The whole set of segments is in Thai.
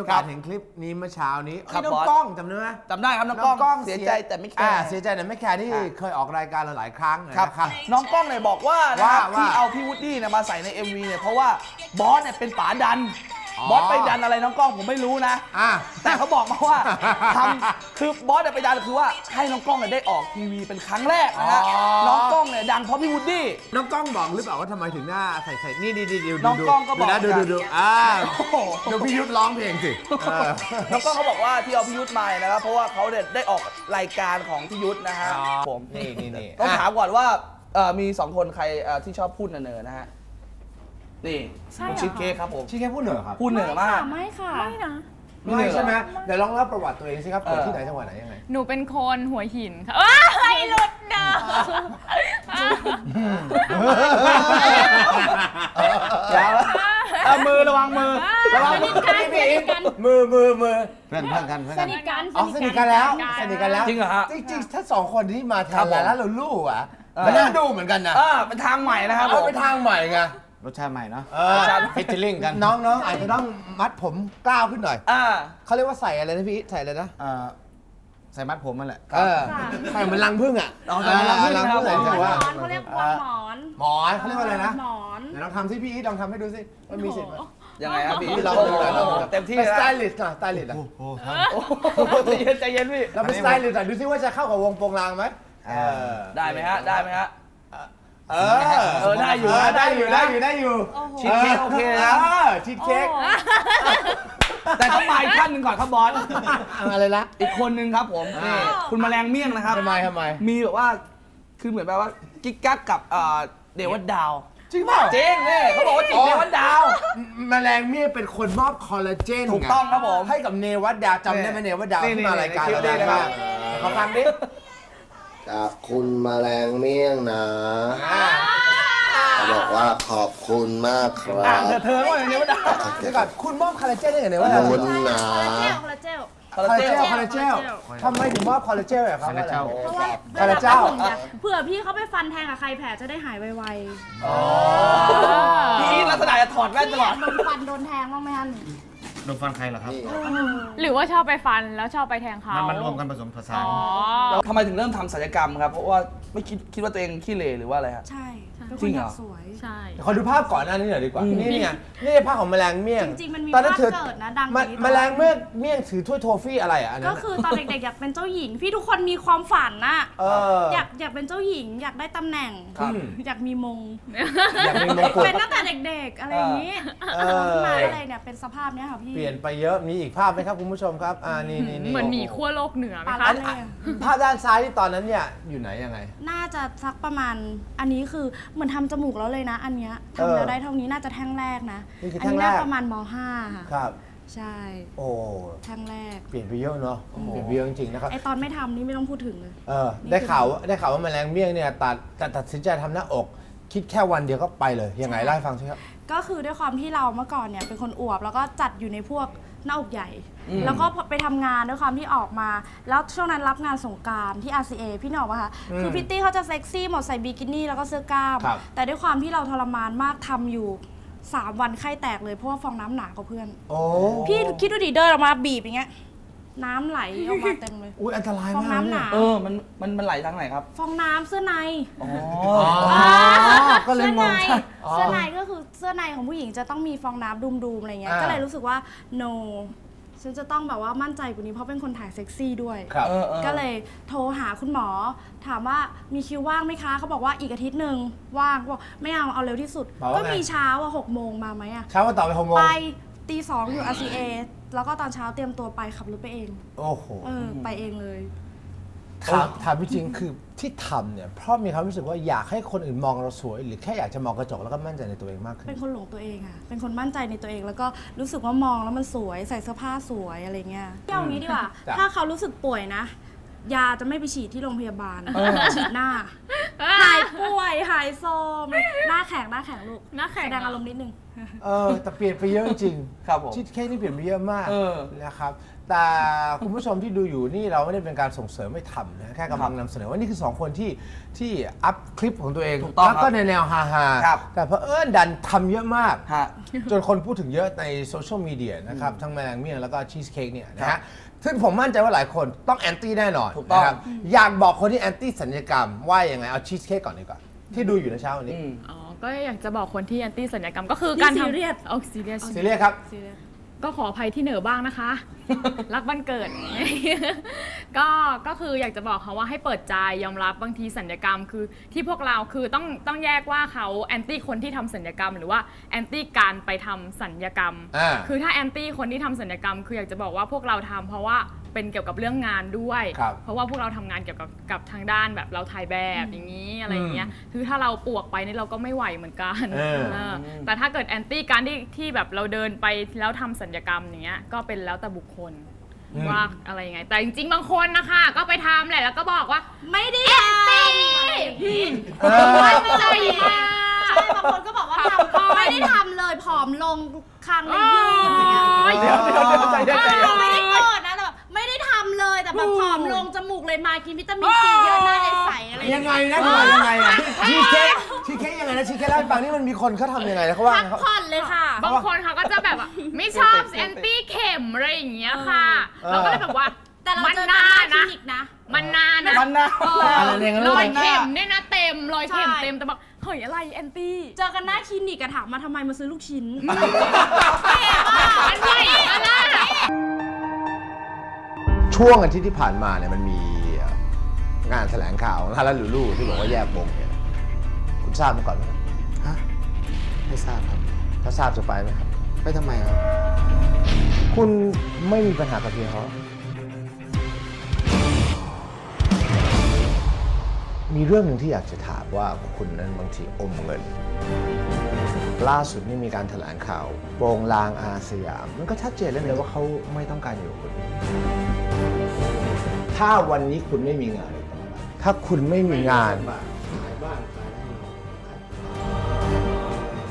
มีโอกาสครับเห็นคลิปนี้เมื่อเช้านี้ครับเอ้ยน้องบอส กล้องจำได้ไหม จำได้ครับน้องกล้องเสียใจแต่ไม่แคร์อ่าเสียใจแต่ไม่แคร์ที่อะเคยออกรายการเราหลายครั้งครับ นะครับ น้องกล้องเนี่ยบอกว่านะครับว่า ที่เอาพี่วูดดี้เนี่ยมาใส่ใน MV เนี่ยเพราะว่าบอสเนี่ยเป็นป๋าดันอ๋อ บอสไปดันอะไรน้องกล้องผมไม่รู้นะ อะ แต่เขาบอกมาว่าทำคือบอสเนี่ยไปดันคือว่าให้น้องกล้องเนี่ยได้ออกทีวีเป็นครั้งแรกนะฮะอ๋อ น้องกล้องเนี่ยดังเพราะพี่วูดดี้ น้องกล้องบอกหรือเปล่าว่าทำไมถึงหน้าใส่ใส่นี่ดีดีดูน้องกล้องก็บอกดูนะดูดูเหมืดูอนกันดูอ่าโอ้โห เดี๋ยวพี่ยุทธร้องเพลงสิเออ น้องกล้องเขาบอกว่าที่เอาพี่ยุทธมาเนี่ยนะครับเพราะว่าเขาเนี่ยได้ออกรายการของพี่ยุทธนะฮะอ๋อผมนี่นี่นี่ต้องอะ ถามก่อนว่าเอ่อมีสองคนใครเอ่อที่ชอบพูดเนอๆนะฮะ นี่ใช่คุณเหรอชิคเค้กครับผมชื่อแค่พูดเหนือครับพูดเหนือมาก ไม่ค่ะ ไม่นะ ไม่ใช่ไหมเดี๋ยวลองเล่าประวัติตัวเองสิครับเออเกิดที่ไหนจังหวัดไหนยังไงหนูเป็นคนหัวหินค่ะว้ายหลุดเด้อยาวแล้วเอามือระวังมือระวังมือกันสนิทกันมือมือมือเพื่อนเพื่อนกันเพื่อนสกันนิทกันอ๋อสนิทกันแล้วสนิทกันแล้ว จริงเหรอฮะ จริงๆถ้าสองคนที่มาแทครันบผม แล้วเราลู่อะเออมันน่าดูเหมือนกันนะอ่าเป็นทางใหม่นะครับผเอาม ไปทางใหม่ไง รสชาติใหม่เนาะเออฟิชเชอร์ลิงกันน้องๆอาจจะต้องมัดผมกล้าวขึ้นหน่อยอ่าเขาเรียกว่าใส่อะไรนะพี่ใส่อะไรนะเอ่อใส่มัดผมมันแหละเออใส่เหมือนรังผึ้งอะอ๋อใส่เหมือนรังผึ้งรังนะครัผึ้บงใส่หมว่าอนเขาเรียกว่าหมอน หมอนเขาเรียกว่าอะไรนะ หมอนไหนลองทำสิพี่อีทลองทำให้ดูสิว่ามีสิทธิ์ไหมยังไงครับพี่พี่ลองดูหน่อยลองดูหน่อยเต็มที่เลยเป็นสไตลิสต์หน่อยนะสไตลิสต์อะโอ้โหครับโอ้โหใจเย็นใจเย็นพี่เราเป็นสไตลิสต์หน่อยดูสิว่าจะเข้ากับวงโปงลางไหมเออได้ไหมฮะ ได้ไหมฮะ เออเออได้อยู่นะได้อยู่ได้อยู่ได้อยู่โอ้โหชีสเค้กโอเคนะเออชีสเค้กแต่ต้องมาอีกขั้นหนึ่งก่อนครับบอสอะไรละอีกคนนึงครับผมนี่คุณแมลงเมี่ยงนะครับทำไมทำไมมีแบบว่าคือเหมือนแบบว่ากิ๊กกักกับเอ่อเดวัดดาวจริงเปล่าจริงนี่เขาบอกว่าจิกอ๋อเดวัดดาวแมลงเมี่ยงเป็นคนมอบคอลลาเจนถูกต้องครับผมให้กับเนวัดดาวจำได้ไหมนี่เนวัดดาวนี่ที่มารายการนี่เรานี่ได้มากนี่ขอฟังดิ จากคุณแมลงเมี่ยงนะอ่าเขาบอกว่าขอบคุณมากครัอ่าบเธอเธอว่าอย่างเดวัดดาวเดี๋ยวก่อนคุณมอบคอลลาเจนให้กับเนวัดดาวขอบคุณนะคอลลาเจลคอลคอลลาลาเจเจลลคอลลาเจลทำไมถึงมอบคอลลาเจลอะครับคอลลาเจลเพราะว่าคอลลาเจลเผื่อพี่เขาไปฟันแทงกับใครแผลจะได้หายไวพี่อีทลักษณะจะถอดๆแว่นตลอด โดนฟันโดนแทงบ้างไหมฮัน โดนฟันใครเหรอครับ นี่หรือว่าชอบไปฟันแล้วชอบไปแทงเขามันมันรวมกันผสมผสาอ๋นอทำไมถึงเริ่มทำศัลยกรรมครับ เพราะว่าไม่คิดคิดว่าตัวเองขี้เหร่หรือว่าอะไรฮะ ใช่ เป็นจครินงอเหรอ ยากสวย ใช่ ขอดูภาพก่อนหน้านี้หน่อยดีกว่าอืมนี่ไงนี่ภาพของแมลงเมี่ยงจริงๆมันมีตอนนั้นภาพเธอเกิดนะดังมกว่านี้ แมลงเมี่ยงเมี่ยงถือถ้วยโทฟี่อะไรอะอันนั้ก็นคือตอนเด็กๆอยากเป็นเจ้าหญิง พี่ทุกคนมีความฝันน่ะเอออยากอยากเป็นเจ้าหญิง อยากได้ตำแหน่ง ครับอืมอยากมีมง อยากมีมงกุฎ เป็นตั้งแต่เด็กๆ อะไรอย่างนี้เอโตอขึ้นมาอะไรเนี่ยเป็นสภาพเนี้ยค่ะพี่ เปลี่ยนไปเยอะมีอีกภาพไหมครับคุณผู้ชมครับอ่านี่นี่นี่เหมือนหมีขั้วโลกเหนือไหมปลาคะละเลยอะ ภาพด้านซ้ายที่ตอนนั้นเนี่ยอยู่ไหนยังไง น่าจะสักประมาณ อันนี้คือเหมือนทำจมูกแล้วเลยนะ อันเนี้ยเออทำแล้วได้เท่านี้น่าจะแท่งแรกนะนี่คืออัแท่งแรกน่าประมาณม .5 ค่ะครับใช่ โอ้แท่งแรก เปลี่ยนไปเยอะเนาะ เปลี่ยนไปเยอะจริงๆนะครับ ไอตอนไม่ทำนี่ไม่ต้องพูดถึงเลย เออ ได้ข่าวได้ข่าวว่าแมลงเมี่ยงเนี่ยตัดตัดตัดสินใจทำหน้าอก คิดแค่วันเดียวก็ไปเลย ยังไงเล่าให้ฟังสิครับ ก็คือด้วยความที่เราเมื่อก่อนเนี่ยเป็นคนอวบแล้วก็จัดอยู่ในพวก หน้าอกใหญ่อืมแล้วก็ไปทำงานด้วยความที่ออกมา แล้วช่วงนั้นรับงานสงกรารที่ RCA พี่หนกอะคะอืมคือพิตตี้เขาจะเซ็กซี่หมดใส่บิกินี่แล้วก็เสื้อกล้ามครับแต่ด้วยความที่เราทรมานมากทำอยู่3วันไข้แตกเลยเพราะว่าฟองน้ำหนากว่าเพื่อนโอ้พี่คิดดูดิเดินออกมาบีบอย่างเงี้ย น้ำไหลออกมาเต็มเลย อุ้ยอันตรายฟองมากน้ำหเนี่ยนาเออมันมันมันไหลทางไหนครับ ฟองน้ำเสื้อใน อ๋ออ๋อก็เลยเสื้อมในองใช่อ๋อเสื้อในก็คือเสื้อในของผู้หญิงจะต้องมีฟองน้ำดุมๆอะไรเงี้ย อ่า ก็เลยรู้สึกว่า no ฉันจะต้องแบบว่ามั่นใจกว่านี้เพราะเป็นคนถ่ายเซ็กซี่ด้วย ครับ เออเออ ก็เลยโทรหาคุณหมอ ถามว่ามีคิวว่างไหมคะ เขาบอกว่าอีกอาทิตย์หนึ่งว่างบอกไม่เอาเอาเร็วที่สุดบอกว่าก็ไงมีเช้าอะหกโมงมาไหมอะเช้าวันต่อไปหกโมง ไปตีสองอยู่ RCA แล้วก็ตอนเช้าเตรียมตัวไปขับรถไปเอง โอ้โหเออ ไปเองเลย ถามถามจริงๆคือที่ทำเนี่ยเพราะมีความรู้สึกว่าอยากให้คนอื่นมองเราสวย หรือแค่อยากจะมองกระจกแล้วก็มั่นใจในตัวเองมากขึ้น เป็นคนหลงตัวเองอะเป็นคนมั่นใจในตัวเอง แล้วก็รู้สึกว่ามองแล้วมันสวยใส่เสื้อผ้าสวยอะไรเงี้ยเอางี้ดีกว่า จ้ะ ถ้าเขารู้สึกป่วยนะ ยาจะไม่ไปฉีดที่โรงพยาบาล ฉีดหน้า หายป่วยหายโซม หน้าแข็งหน้าแข็งลูกหน้าแข็ง แสดงอารมณ์นิดนึงเออแต่เปลี่ยนไปเยอะจริงๆครับผมชีสเค้กนี่เปลี่ยนไปเยอะมากเออนะครับแต่คุณผู้ชมที่ดูอยู่นี่เราไม่ได้เป็นการส่งเสริมไม่ทำนะแค่กำลังนำเสนอว่านี่คือสองคนที่ที่อัพคลิปของตัวเองถูกต้องแล้วก็ครับในแนวฮาฮาๆครับแต่เพอเอิญดันทำเยอะมากฮะจนคนพูดถึงเยอะในโซเชียลมีเดียนะครับทั้งแมลงเมี่ยงแล้วก็ชีสเค้กเนี่ยนะครัฮะบซึ่งผมมั่นใจว่าหลายคนต้องแอนตี้แน่นอนถูกต้องนะครับอยากบอกคนที่แอนตี้ศัลยกรรมว่าอย่างไงเอาชีสเค้กก่อนดีกว่าที่ดูอยู่ในเช้าวันนี้อืมอ๋อ ก็อยากจะบอกคนที่แอนตี้ศัลยกรรมก็คือนี่การทำ serious โอ้ serious serious ครับ ก็ขออภัยที่เหนือบ้างนะคะ รักบ้านเกิด ก็ก็คืออยากจะบอกเขาว่าให้เปิดใจยอมรับบางทีศัลยกรรมคือที่พวกเราคือต้องต้องแยกว่าเขาแอนตี้คนที่ทำศัลยกรรม หรือว่าแอนตี้การไปทำศัลยกรรมอ่าคือถ้าแอนตี้คนที่ทำศัลยกรรม คืออยากจะบอกว่าพวกเราทำเพราะว่า เป็นเกี่ยวกับเรื่องงานด้วย ครับเพราะว่าพวกเราทำงานเกี่ยวกับกับทางด้านแบบเราถ่ายแบบอย่างนี้อะไรอย่างเงี้ยคือถ้าเราปวกไปนี่เราก็ไม่ไหวเหมือนกันเออ เออแต่ถ้าเกิดแอนตี้การที่ที่แบบเราเดินไปแล้วทำสัญญกรรมอย่างเงี้ยก็เป็นแล้วแต่บุคคลอืม ว่าอะไรยังไง แต่จริงๆบางคนนะคะ ก็ไปทำแหละแล้วก็บอกว่าไม่ได้ทำเออ ใจมากใช่บางคนก็บอกว่าทำไม่ได้ทำเลยผอมลงคางเลยยืนอย่างเงี้ย เดี๋ยวเดี๋ยวเดี๋ยวใจเย็นใจเย็น เลยมากินวิตามินซีเยอะหน้าเลยใสอะไรอย่างยัเงี้งยไงนะก่อนยังไงอะชีสเค้กชีสเค้กยังไงนะชีสเค้กเล่าให้ฟังนี่มันมีคนเขาทำยังไงนะเขาว่าพักไงเขา ผ่อนเลยค่ะ บางคนเขาก็จะแบบว่าไม่ชอบแอนตี้เข็มอะไรอย่างเงี้ยค่ะเออ เราก็เลยแบบว่า แต่เรามันเจอนากันหน้านคลินะนิกนะ มันนานนะมันนะเอออะไรอย่างนั้นรอยมันน่าเข็มเนี่ยนะเต็มรอยเข็มใช่ เต็มแต่บอกเฮ้ยอะไรแอนตี้เจอกันหน้าคลินิกอะถามมาทำไมมาซื้อลูกชิ้น อันใหญ่มาละช่วงอาทิตย์ที่ผ่านมาเนี่ยมันมี งานแถลงข่าวของฮาราลูลูที่บอกว่าแยกวงเนี่ยคุณทราบมาก่อนไหมครับฮะไม่ทราบครับ ถ้าทราบจะไปไหมครับ ไปทำไมครับ คุณไม่มีปัญหากับเพียเขามีเรื่องหนึ่งที่อยากจะถามว่าคุณนั้นบางทีอมเงิน ล่าสุดนี่มีการแถลงข่าวโปรงลางอาสยาม มันก็ชัดเจนแล้วเลยว่าเขาไม่ต้องการอยู่กับคุณ ถ้าวันนี้คุณไม่มีงานอีกต่อไป ถ้าคุณไม่มีงาน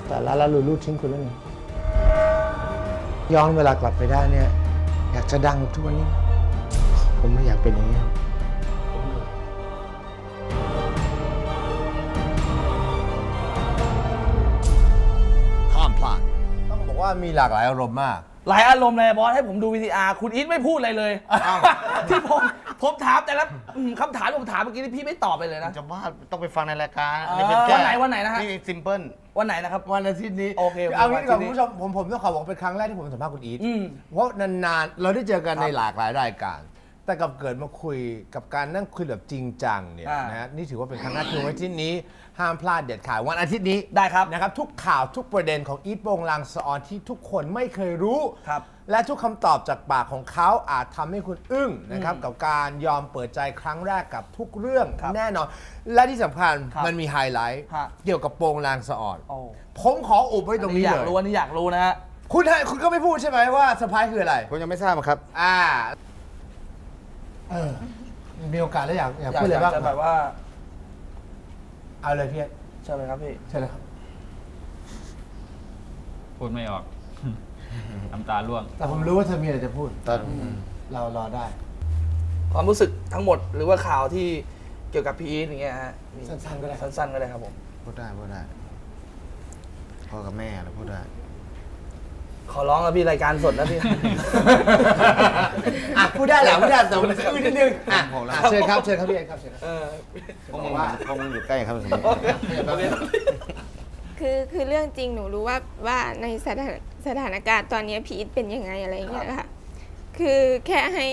แต่ลาลาลูลูทิ้งคุณแล้วไงย้อนเวลากลับไปได้เนี่ย อยากจะดังแบบทุกวันนี้ไหมผมไม่อยากเป็นอย่างนี้ครับห้ามพลาดต้องบอกว่ามีหลากหลายอารมณ์มาก หลายอารมณ์เลยบอสให้ผมดูวีดีอาร์คุณอีทไม่พูดอะไรเลย ที่ผม ผมถามแต่ละอืมคำถามที่ผมถามเมื่อกี้นี่พี่ไม่ตอบไปเลยนะ จะว่าต้องไปฟังในรายการเออนี่เป็นแก้วันไหนวันไหนนะฮะ นี่ซิมเพิล วันไหนนะครับ วันอาทิตย์นี้โอเคโอเคเอางี้ดีกว่าวันอาทิตย์นี้คุณผู้ชมผมผมต้องขอบอกเป็นครั้งแรกที่ผมสัมภาษณ์คุณอีทอืมเพราะนานๆ เราได้เจอกันครับในหลากหลายรายการ แต่กับเกิดมาคุยกับการนั่งคุยแบบจริงจังเนี่ยอ่าน นะฮะนี่ถือว่าเป็นครั้งแรกคือวันอาทิตย์นี้ ห้ามพลาดเด็ดขาดวันอาทิตย์นี้ได้ครับนะครับ ทุกข่าวทุกประเด็นของอี๊ดโปงลางสะออนที่ทุกคนไม่เคยรู้ครับและทุกคำตอบจากปากของเขาอาจทำให้คุณอึ้งนะครับกับการยอมเปิดใจครั้งแรกกับทุกเรื่องครับแน่นอน และที่สำคัญครับมันมีไฮไลท์ฮะเกี่ยวกับโปงลางสะออนโอ้ผมขออุบไว้ตรงนี้อยาเลกยรู้อันนี้อยากรู้นะฮะคุณให้คุณก็ไม่พูดใช่ไหมว่าเซอร์ไพรส์คืออะไรผมยังไม่ทราบครับ อ่าเออมีโอกาสแล้วอยากอยากอยากพูดอะไรบ้างจะแบบว่า เอาเลยพี่เอ็ดใช่ไหมครับพี่ใช่เลยครับพูดไม่ออก น้ำตาร่วง แต่ผมรู้ว่าเธอมีอะไรจะพูด ตอนเรารอได้ ความรู้สึกทั้งหมดหรือว่าข่าวที่เกี่ยวกับพี่อีทอย่างเงี้ยฮะมีสั้นๆก็ได้ สั้นๆก็ได้ครับผม พูดได้พูดได้พ่อกับแม่เราพูดได้ ขอร้องแล้วพี่รายการสดนะพี่อะพูดได้แหละพูดได้แต่ผมจะอื้อนิดนึงอะผมละอะเชิญครับเชิญครับพี่เอ็ดครับเชิญครับเออพวกมึงพวกมึงอยู่ใกล้ครับสมมติโอเคคือคือเรื่องจริงหนูรู้ว่าว่าในสถานสถานการณ์ตอนนี้พีทเป็นยังไงอะไรอย่างเงี้ยค่ะ คือแค่ให้